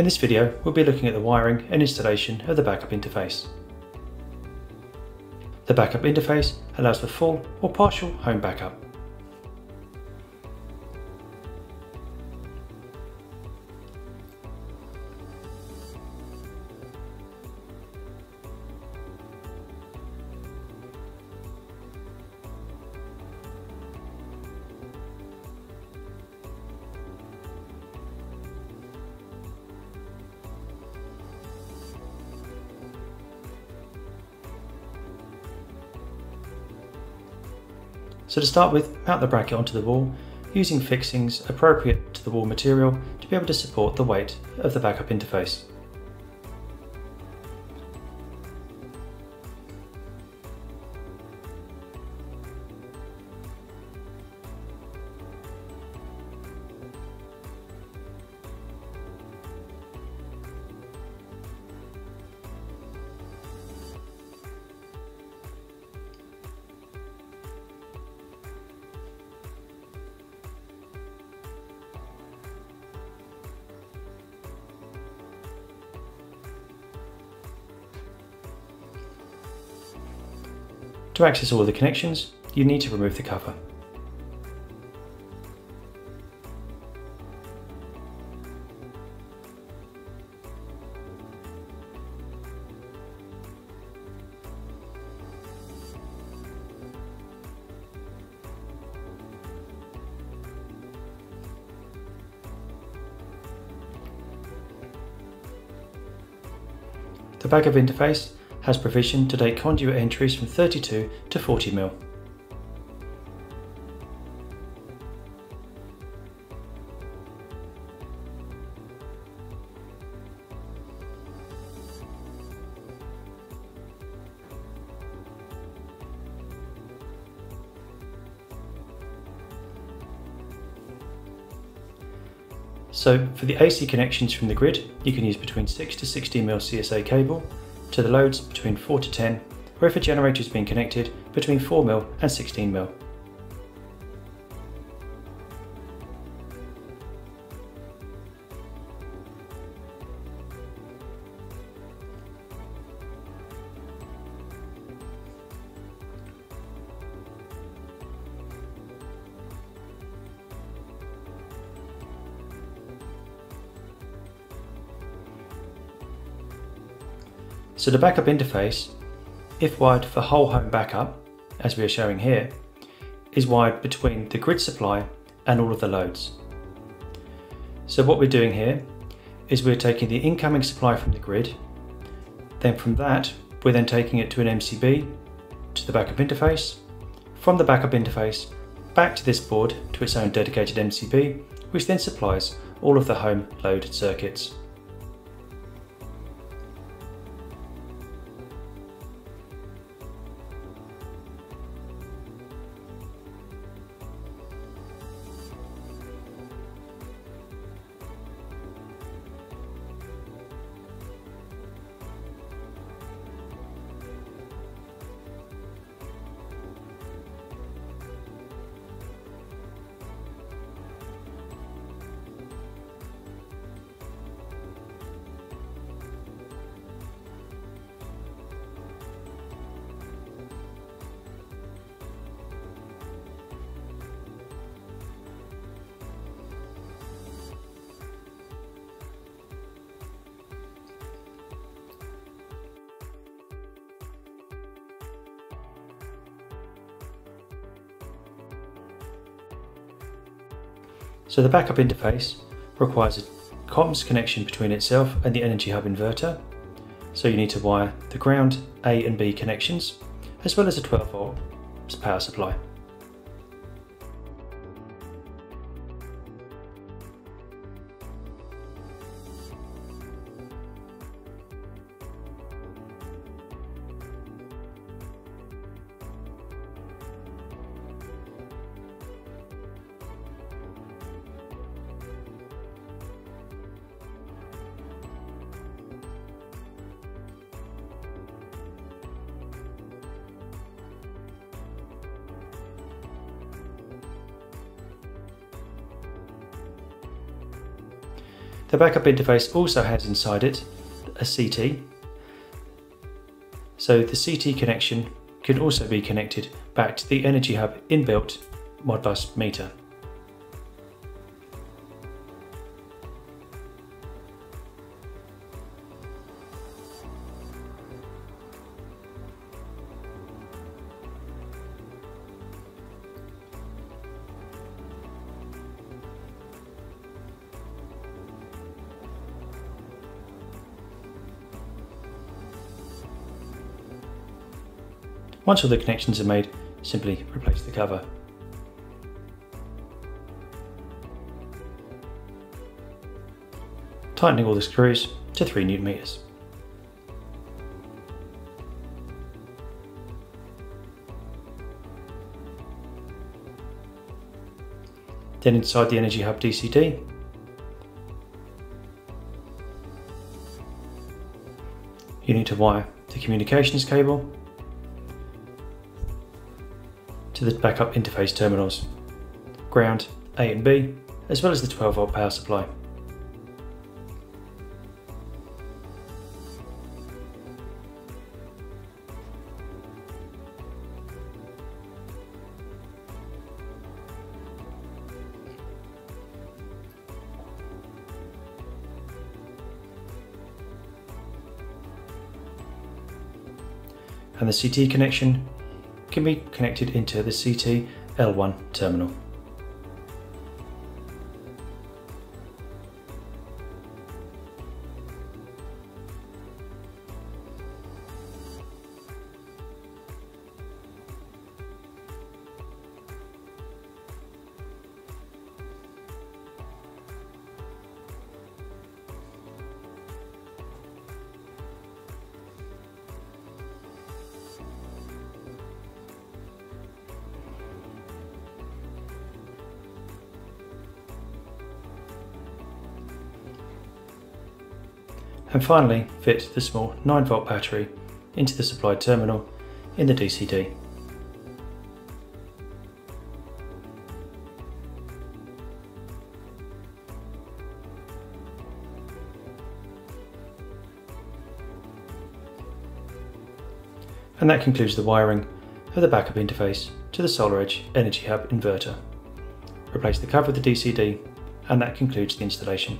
In this video, we'll be looking at the wiring and installation of the backup interface. The backup interface allows for full or partial home backup. So to start with, mount the bracket onto the wall using fixings appropriate to the wall material to be able to support the weight of the backup interface. To access all the connections, you need to remove the cover. The backup interface has provision to date conduit entries from 32 to 40 mm. So for the AC connections from the grid, you can use between 6 to 16 mm CSA cable to the loads between 4 to 10, or if a generator is being connected, between 4mm and 16mm. So the backup interface, if wired for whole home backup, as we are showing here, is wired between the grid supply and all of the loads. So what we're doing here is we're taking the incoming supply from the grid, then from that we're then taking it to an MCB, to the backup interface, from the backup interface back to this board to its own dedicated MCB, which then supplies all of the home load circuits. So the backup interface requires a comms connection between itself and the Energy Hub inverter. So you need to wire the ground A and B connections, as well as a 12 volt power supply. The backup interface also has inside it a CT. So the CT connection can also be connected back to the Energy Hub inbuilt Modbus meter. Once all the connections are made, simply replace the cover. Tightening all the screws to 3 newton meters. Then inside the Energy Hub DCD, you need to wire the communications cable to the backup interface terminals, ground A and B, as well as the 12 volt power supply. and the CT connection can be connected into the CT L1 terminal. And finally fit the small 9 volt battery into the supplied terminal in the DCD. And that concludes the wiring of the backup interface to the SolarEdge Energy Hub inverter. Replace the cover of the DCD and that concludes the installation.